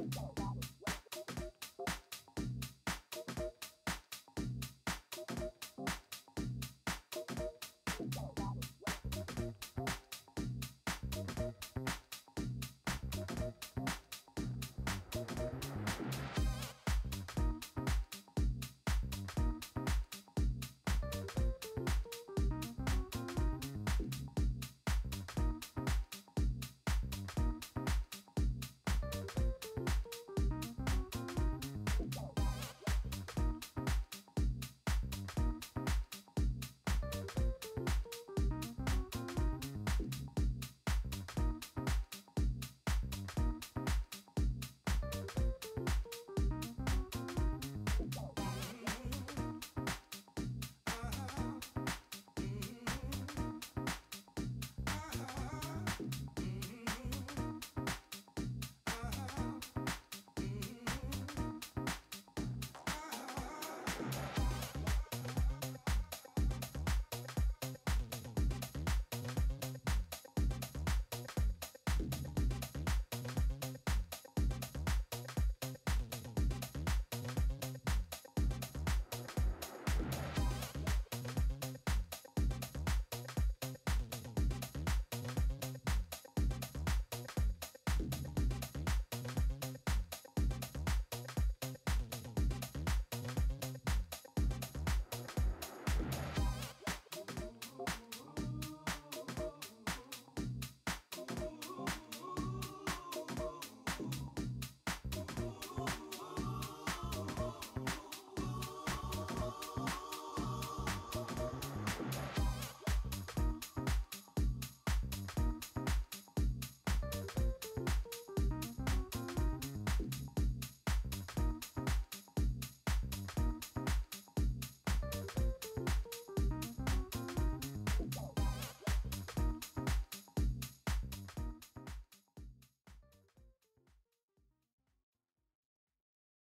Whoa.